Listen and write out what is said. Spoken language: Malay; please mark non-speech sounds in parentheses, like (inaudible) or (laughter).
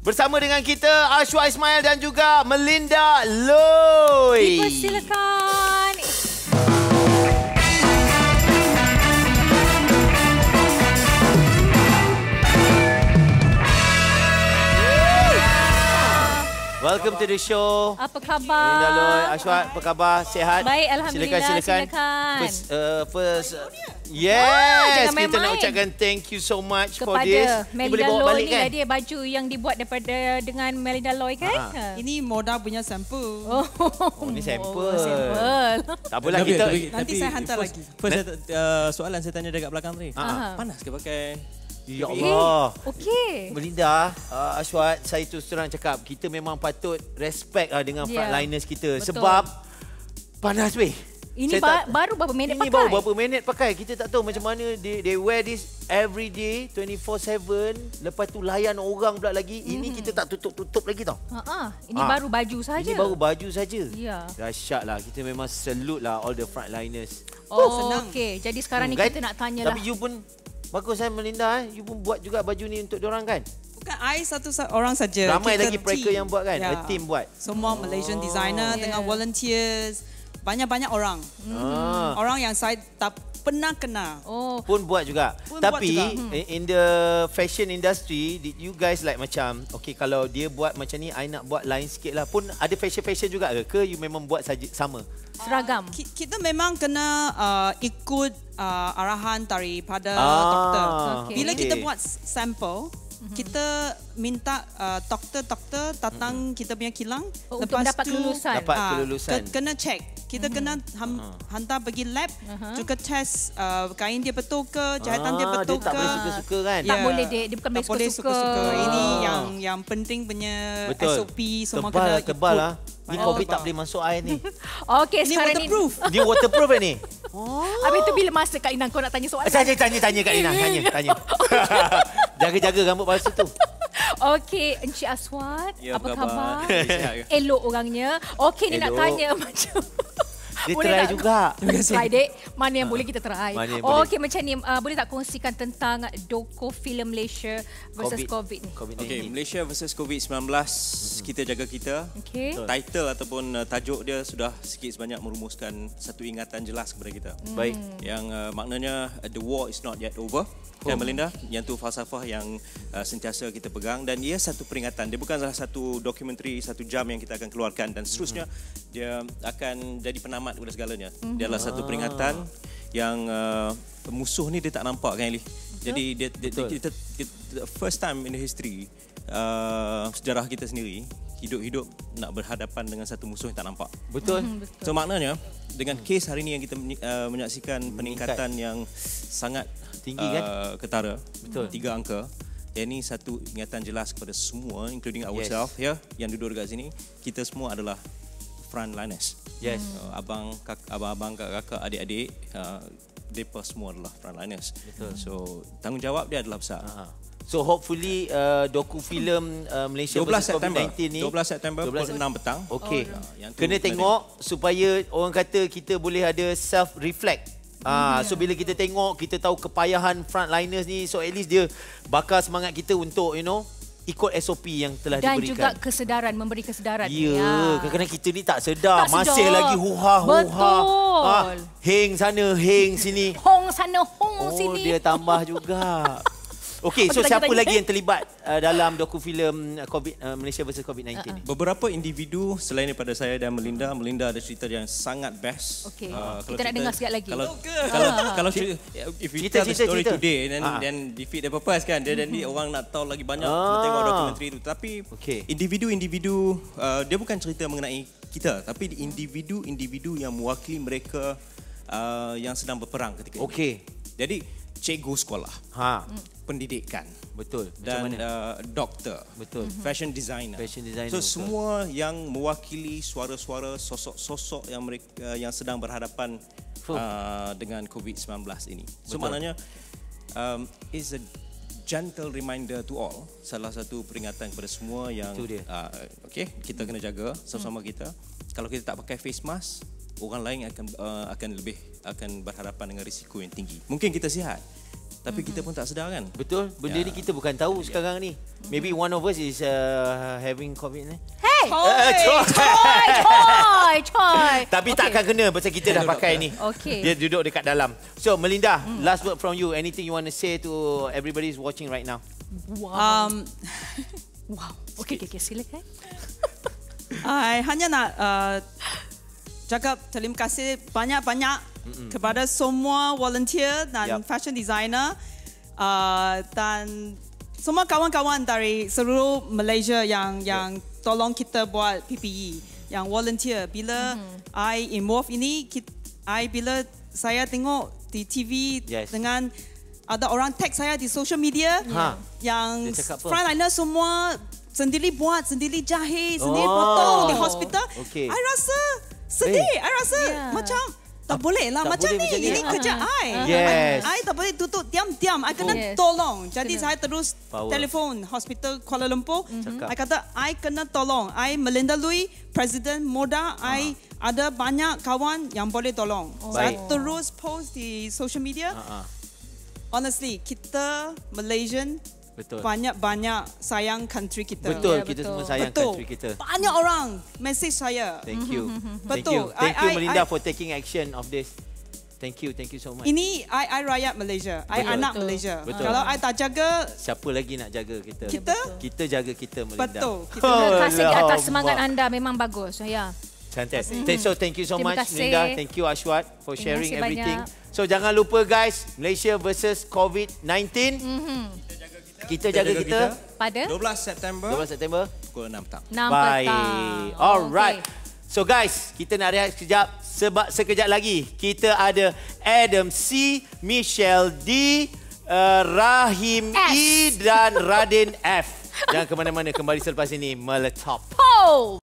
Bersama dengan kita Ashwa Ismail dan juga Melinda Loy. Dipersilakan. Welcome to the show. Apa khabar? Melinda Loy, Ashwa, apa khabar? Sihat? Baik, Alhamdulillah. Silakan, silakan. Silakan. First, uh, first uh, Wah, yes, jangan kita nak main-main. ucapkan thank you so much for this. Kepada Ni boleh Melinda bawa Loy balik ni kan? dia baju yang dibuat daripada dengan Melinda Loy kan? Ha. Ha. Ini moda punya sampel. Oh, Oh, ni sampel. Oh, sampel. Tak apalah kita. tapi- Nanti tapi saya hantar first, lagi. First, saya, uh, soalan saya tanya dekat belakang tadi. Ah. Panas ke pakai? Ya. Allah. Okey. Melinda, uh, Ashwat, saya terus terang cakap, kita memang patut respect lah dengan Ya, frontliners kita. betul. Sebab, panas weh. Ini ba- tak- baru berapa minit Ini pakai? baru berapa minit pakai. Kita tak tahu macam mana they, they wear this every day, 24-7. Lepas tu layan orang pula lagi. Ini kita tak tutup-tutup lagi tau. Ha ah, ini Ah. baru baju saja. Ini baru baju saja. Ya. Dahsyat lah. Kita memang salute lah all the frontliners. Oh, senang. okey. Jadi sekarang ni Kan? kita nak tanya lah. Tapi you pun, bagus kan Melinda eh. You pun buat juga baju ni untuk orang kan? Bukan I satu sa- orang saja. Ramai Kita lagi mereka team. yang buat kan? A team buat. Semua Malaysian Oh. designer Yeah. dengan volunteers. Banyak-banyak orang. Ah. Orang yang saya tak pernah kenal. Oh, pun buat juga. Pun Tapi buat juga. in in the fashion industry, did you guys like macam okay kalau dia buat macam ni, I nak buat lain sikit lah. Pun ada fashion-fashion juga ke? Ke you memang buat saja sama? seragam. Ki- Kita memang kena uh, ikut uh, arahan daripada Ah, doktor. okey. Bila okey. kita buat sampel, kita minta uh, doktor-doktor datang kita punya kilang. Oh, untuk mendapat kelulusan. Dapat ah, kelulusan. ke- kena check. Kita kena ham, hantar pergi lab juga test uh, kain dia betul ke, jahitan dia Ah, betul dia tak ke. boleh suka-suka kan? Tak boleh, Dek. Dia bukan tak boleh suka-suka. suka-suka. Ini Ah. yang yang penting punya Betul. SOP semua tebal kena lah, tebal ikut. lah. Ni Banyak COVID tebal. tak boleh masuk air ni. (laughs) Okey, Ini sekarang waterproof. ni. Dia waterproof ni? Habis tu bila masa Kak Inang kau nak tanya soalan? Tanya, tanya, tanya Kak Ina. Tanya, tanya. (laughs) (laughs) Jaga-jaga rambut palsu tu. (laughs) Okey, Encik Aswad, Ya, apa apa khabar? khabar? Sihat (laughs) ke? Elok orangnya. Okey, ni nak tanya (laughs) macam Dia try juga. Try dek. Mana yang boleh kita try. Mana yang oh, boleh. Okey macam ni uh, boleh tak kongsikan tentang Doko Film Malaysia versus COVID, ni? COVID-19. Okay, Malaysia versus COVID-19, kita jaga kita. Okey. Title ataupun uh, tajuk dia sudah sikit sebanyak merumuskan satu ingatan jelas kepada kita. Baik. Yang uh, maknanya uh, the war is not yet over. Kan Melinda? Yang tu falsafah yang uh, sentiasa kita pegang dan ia satu peringatan. Dia bukanlah satu dokumentari satu jam yang kita akan keluarkan dan seterusnya dia akan jadi penamat kepada segalanya. Dia adalah satu peringatan yang uh, musuh ni dia tak nampak kan Eli. Jadi dia, dia, dia kita, kita first time in the history uh, sejarah kita sendiri hidup-hidup nak berhadapan dengan satu musuh yang tak nampak. Betul. So maknanya dengan kes hari ini yang kita uh, menyaksikan peningkatan yang sangat Tinggi, kan? uh, ketara. Betul. Tiga angka. Yang ini satu ingatan jelas kepada semua including ourselves ya yang duduk dekat sini kita semua adalah frontliners. Yes. Uh, abang kak, abang-abang kakak adik-adik uh, depa semua adalah frontliners. Betul. So tanggungjawab dia adalah besar. Ha. So hopefully uh, doku filem uh, Malaysia 12 versus September. COVID-19 ni 12 September 12 pukul 6 petang. Okey. Oh, yang tu Kena tengok supaya orang kata kita boleh ada self reflect. Ah, so bila kita tengok kita tahu kepayahan frontliners ni so at least dia bakar semangat kita untuk you know ikut SOP yang telah Dan juga diberikan. kesedaran, memberi kesedaran. Ya, kadang-kadang kita ni tak sedar, Tak masih sedar. lagi huha huha. Betul. Ah, heng sana, heng sini. Hong sana, hong Oh, sini. dia tambah juga. (laughs) Okey, so Okey, siapa tanya, tanya. lagi yang terlibat uh, dalam doku filem uh, COVID uh, Malaysia versus COVID-19 Uh-uh. ni? Beberapa individu selain daripada saya dan Melinda, Melinda ada cerita yang sangat best. Okey. Ah, Kita kalau nak cerita- dengar sikit lagi. Kalau Oh, kalau kalau cerita, if we Cerita, tell the cerita, story cerita. today then Ah. then defeat the purpose kan. Dia jadi orang nak tahu lagi banyak Ah. ah. tengok dokumentari itu. Tapi Okey. individu-individu uh, dia bukan cerita mengenai kita, tapi individu-individu yang mewakili mereka uh, yang sedang berperang ketika ini. Okey. Jadi cikgu sekolah, Ha, pendidikan betul. Macam dan mana? uh, doktor, Betul. fashion designer. Fashion designer, So betul. semua yang mewakili suara-suara sosok-sosok yang mereka yang sedang berhadapan uh, dengan COVID-19 ini. So Betul. maknanya um, is a gentle reminder to all. Salah satu peringatan kepada semua yang Itu dia. uh, okay, kita kena jaga sama-sama kita. Kalau kita tak pakai face mask, orang lain akan uh, akan lebih akan berhadapan dengan risiko yang tinggi. Mungkin kita sihat, tapi kita pun tak sedar kan. Betul. Benda Ya. ni kita bukan tahu sekarang ni. Maybe one of us is uh, having COVID ni. Hey! Choi. Choi, Choi, Choi. Tapi okay. takkan kena pasal kita dah pakai ni. Okey. Dia duduk dekat dalam. So Melinda, last word from you. Anything you want to say to everybody who's watching right now? Wow. Um, (laughs) wow. Okey, okey, okay, silakan. (laughs) I hanya nak uh, cakap terima kasih banyak-banyak kepada semua volunteer dan Yup. fashion designer uh, dan semua kawan-kawan dari seluruh Malaysia yang yang tolong kita buat PPE yang volunteer bila I involve ini kit- I bila saya tengok di TV Yes. dengan ada orang tag saya di social media Ha. yang frontliner semua sendiri buat, sendiri jahit, sendiri Oh. potong di hospital. Okey. I rasa sedih. Eh. I rasa Yeah. macam tak boleh lah tak macam boleh ni. macam ni. Ini kerja I. Yes. I, I tak boleh tutup diam-diam. I kena Yes. tolong. Jadi Kena. saya terus Power. telefon hospital Kuala Lumpur. Cakap. I kata I kena tolong. I Melinda Lui, Presiden Moda. I ada banyak kawan yang boleh tolong. Saya Baik. terus post di social media. Ha. Honestly, kita Malaysian Betul. banyak-banyak sayang country kita. Betul, Ya, kita betul. semua sayang Betul. country kita. Banyak orang message saya. Thank you. Thank Betul. you. Thank I- you I- Melinda I- for taking action of this. Thank you. Thank you so much. Ini I, I rakyat Malaysia. I Betul. anak Betul. Malaysia. Betul. Kalau I tak jaga, Siapa lagi nak jaga kita? Kita? Kita jaga kita Melinda. Betul. (laughs) Kita Oh, Terima kasih di atas semangat anda memang bagus. Ya. Cantik. Thank- So thank you so Terima much kasih. Melinda. Thank you Ashwat for Terima sharing everything. banyak. So jangan lupa guys, Malaysia versus COVID-19. Kita jaga kita. Pada 12 September 12 September. pukul 6 petang. 6 Baik. petang. Alright. Okey. So guys, kita nak rehat sekejap sebab sekejap lagi kita ada Adam C, Michelle D, uh, Rahim S. E dan Radin F. Jangan ke mana-mana kembali selepas ini meletop. Oh!